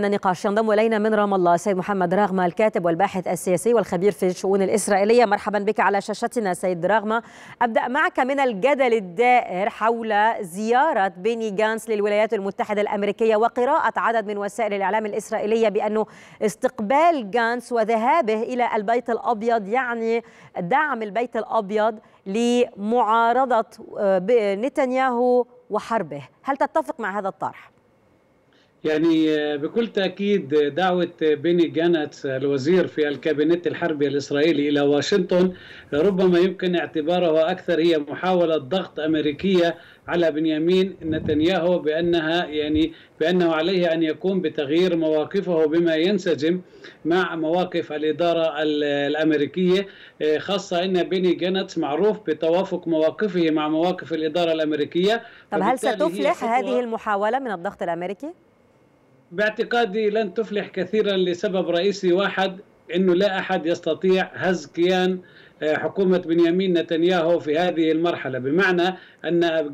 النقاش ينضم إلينا من رام الله سيد محمد راغمه الكاتب والباحث السياسي والخبير في الشؤون الإسرائيلية. مرحبا بك على شاشتنا سيد راغمه أبدأ معك من الجدل الدائر حول زيارة بيني جانس للولايات المتحدة الأمريكية وقراءة عدد من وسائل الإعلام الإسرائيلية بأنه استقبال جانس وذهابه إلى البيت الأبيض يعني دعم البيت الأبيض لمعارضة نتنياهو وحربه. هل تتفق مع هذا الطرح؟ يعني بكل تأكيد دعوة بيني جانت الوزير في الكابينت الحربي الإسرائيلي إلى واشنطن. ربما يمكن اعتبارها أكثر هي محاولة ضغط أمريكية على بنيامين نتنياهو بأنها يعني بأنه عليه أن يقوم بتغيير مواقفه بما ينسجم مع مواقف الإدارة الأمريكية. خاصة أن بيني جانت معروف بتوافق مواقفه مع مواقف الإدارة الأمريكية. طب هل ستفلح هذه المحاولة من الضغط الأمريكي؟ باعتقادي لن تفلح كثيرا لسبب رئيسي واحد إنه لا أحد يستطيع هز كيان حكومة بنيامين نتنياهو في هذه المرحلة. بمعنى أن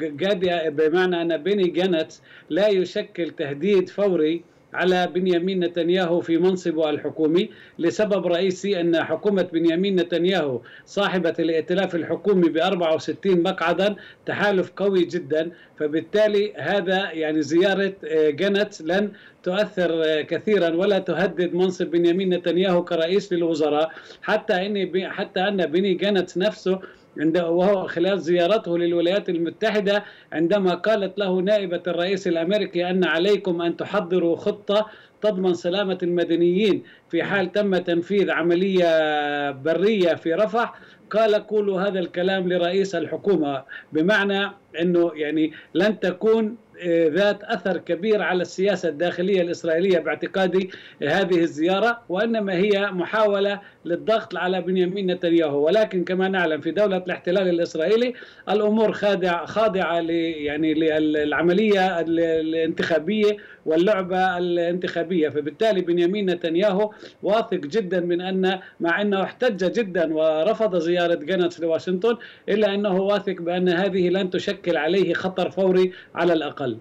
بمعنى أن بيني جانت لا يشكل تهديد فوري على بنيامين نتنياهو في منصبه الحكومي لسبب رئيسي أن حكومة بنيامين نتنياهو صاحبة الائتلاف الحكومي ب 64 مقعدا تحالف قوي جدا فبالتالي هذا يعني زيارة جنت لن تؤثر كثيرا ولا تهدد منصب بنيامين نتنياهو كرئيس للوزراء حتى ان حتى أن بني جنت نفسه عند وهو خلال زيارته للولايات المتحدة عندما قالت له نائبة الرئيس الأمريكي أن عليكم أن تحضروا خطة تضمن سلامة المدنيين في حال تم تنفيذ عملية برية في رفح. قال قولوا هذا الكلام لرئيس الحكومة بمعنى أنه يعني لن تكون ذات أثر كبير على السياسة الداخلية الإسرائيلية باعتقادي هذه الزيارة وإنما هي محاولة للضغط على بنيامين نتنياهو. ولكن كما نعلم في دولة الاحتلال الإسرائيلي الأمور خاضعة خاضعه يعني للعملية الانتخابية واللعبة الانتخابية. فبالتالي بنيامين نتنياهو واثق جدا من أن مع أنه احتج جدا ورفض زيارة جنتس لواشنطن إلا أنه واثق بأن هذه لن تشكل عليه خطر فوري على الأقل.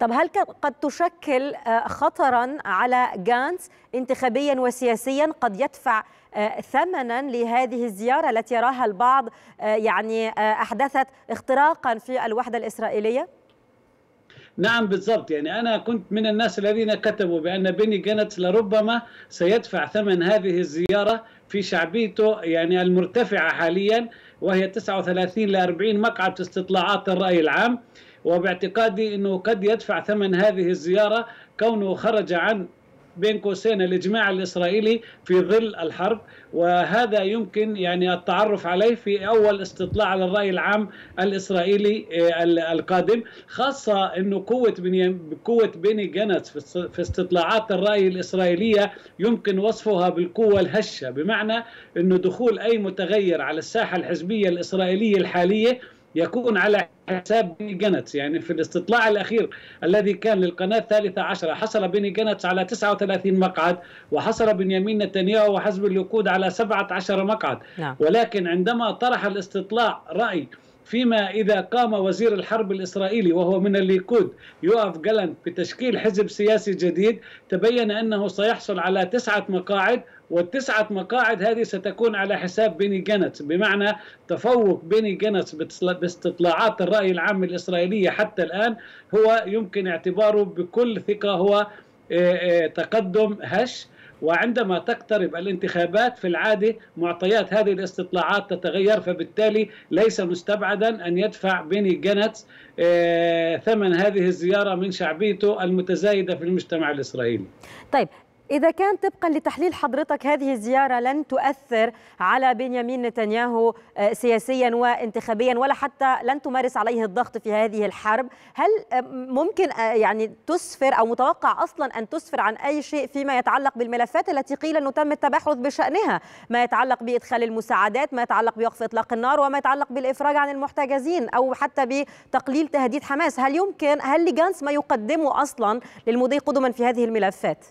طب هل قد تشكل خطرا على جانتس انتخابيا وسياسيا قد يدفع ثمنا لهذه الزيارة التي يراها البعض يعني أحدثت اختراقا في الوحدة الإسرائيلية؟ نعم بالضبط يعني أنا كنت من الناس الذين كتبوا بأن بني جنت لربما سيدفع ثمن هذه الزيارة في شعبيته يعني المرتفعة حاليا وهي 39 ل 40 مقعد في استطلاعات الرأي العام وباعتقادي أنه قد يدفع ثمن هذه الزيارة كونه خرج عن بين قوسين الإجماع الإسرائيلي في ظل الحرب وهذا يمكن يعني التعرف عليه في أول استطلاع على الرأي العام الإسرائيلي القادم خاصة إنه قوة بني قوة بيني جنتس في استطلاعات الرأي الإسرائيلية يمكن وصفها بالقوة الهشة بمعنى إنه دخول أي متغير على الساحة الحزبية الإسرائيلية الحالية يكون على حساب بني جنتس يعني في الاستطلاع الأخير الذي كان للقناة الثالثة عشرة حصل بني جنتس على 39 مقعد وحصل بنيامين نتنياهو وحزب الليكود على 17 مقعد نعم. ولكن عندما طرح الاستطلاع رأي فيما إذا قام وزير الحرب الإسرائيلي وهو من الليكود يوآف جالنت بتشكيل حزب سياسي جديد تبين أنه سيحصل على تسعة مقاعد والتسعة مقاعد هذه ستكون على حساب بيني جنتس بمعنى تفوق بيني جنتس باستطلاعات الرأي العام الإسرائيلية حتى الآن هو يمكن اعتباره بكل ثقة هو تقدم هش وعندما تقترب الانتخابات في العادة معطيات هذه الاستطلاعات تتغير فبالتالي ليس مستبعدا أن يدفع بيني جنتس ثمن هذه الزيارة من شعبيته المتزايدة في المجتمع الإسرائيلي. طيب إذا كان طبقا لتحليل حضرتك هذه الزيارة لن تؤثر على بنيامين نتنياهو سياسيا وانتخابيا ولا حتى لن تمارس عليه الضغط في هذه الحرب. هل ممكن يعني تسفر أو متوقع أصلا أن تسفر عن أي شيء فيما يتعلق بالملفات التي قيل أنه تم التباحث بشأنها؟ ما يتعلق بإدخال المساعدات ما يتعلق بوقف إطلاق النار وما يتعلق بالإفراج عن المحتجزين أو حتى بتقليل تهديد حماس. هل يمكن هل لجانس ما يقدمه أصلا للمضي قدما في هذه الملفات؟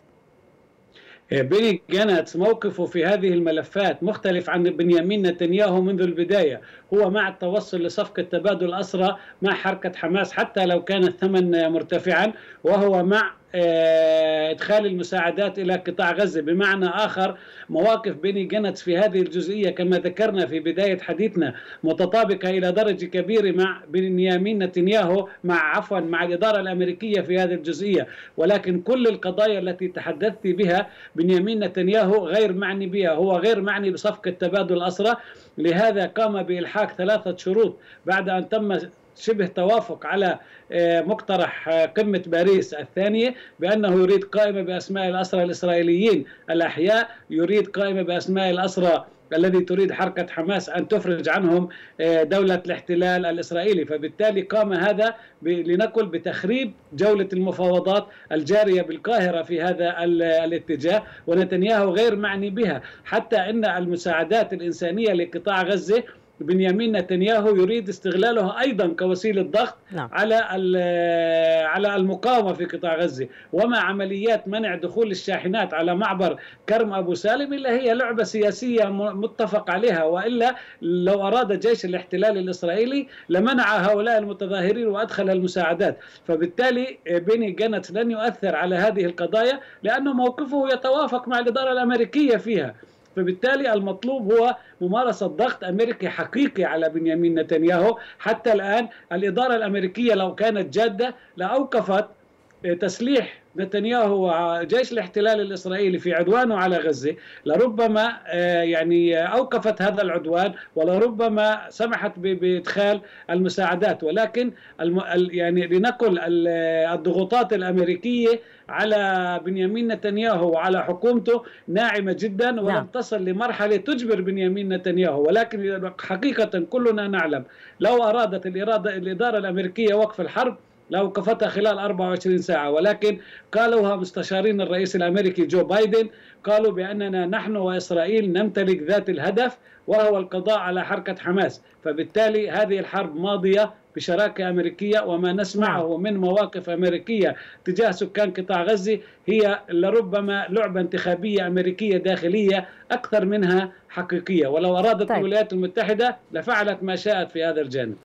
بيني جانت موقفه في هذه الملفات مختلف عن بنيامين نتنياهو منذ البداية. هو مع التوصل لصفقة تبادل أسرى مع حركة حماس حتى لو كان الثمن مرتفعا وهو مع إدخال المساعدات إلى قطاع غزة. بمعنى آخر مواقف بيني جنتس في هذه الجزئية كما ذكرنا في بداية حديثنا متطابقة إلى درجة كبيرة مع بنيامين نتنياهو مع عفوا مع الإدارة الأمريكية في هذه الجزئية. ولكن كل القضايا التي تحدثت بها بنيامين نتنياهو غير معني بها. هو غير معني بصفقة تبادل الاسرى لهذا قام بإلحاق ثلاثة شروط بعد أن تم شبه توافق على مقترح قمة باريس الثانية بأنه يريد قائمة بأسماء الأسرى الإسرائيليين الأحياء يريد قائمة بأسماء الأسرى الذي تريد حركة حماس أن تفرج عنهم دولة الاحتلال الإسرائيلي. فبالتالي قام هذا لنقل بتخريب جولة المفاوضات الجارية بالقاهرة في هذا الاتجاه ونتنياهو غير معني بها. حتى أن المساعدات الإنسانية لقطاع غزة بنيامين نتنياهو يريد استغلالها أيضا كوسيلة ضغط نعم. على على المقاومة في قطاع غزة. وما عمليات منع دخول الشاحنات على معبر كرم أبو سالم إلا هي لعبة سياسية متفق عليها. وإلا لو أراد جيش الاحتلال الإسرائيلي لمنع هؤلاء المتظاهرين وأدخل المساعدات. فبالتالي بيني جنت لن يؤثر على هذه القضايا لأنه موقفه يتوافق مع الإدارة الأمريكية فيها. فبالتالي المطلوب هو ممارسة ضغط أمريكي حقيقي على بنيامين نتنياهو. حتى الآن الإدارة الأمريكية لو كانت جادة لأوقفت تسليح نتنياهو وجيش الاحتلال الإسرائيلي في عدوانه على غزة لربما يعني أوقفت هذا العدوان ولربما سمحت بإدخال المساعدات ولكن يعني لنقل الضغوطات الأمريكية على بنيامين نتنياهو وعلى حكومته ناعمة جدا ولم نعم. تصل لمرحلة تجبر بنيامين نتنياهو ولكن حقيقة كلنا نعلم لو أرادت الإرادة الإدارة الأمريكية وقف الحرب لأوقفتها خلال 24 ساعة. ولكن قالوها مستشارين الرئيس الأمريكي جو بايدن قالوا بأننا نحن وإسرائيل نمتلك ذات الهدف وهو القضاء على حركة حماس. فبالتالي هذه الحرب ماضية بشراكة أمريكية وما نسمعه من مواقف أمريكية تجاه سكان قطاع غزة هي لربما لعبة انتخابية أمريكية داخلية أكثر منها حقيقية. ولو أرادت طيب. الولايات المتحدة لفعلت ما شاءت في هذا الجانب.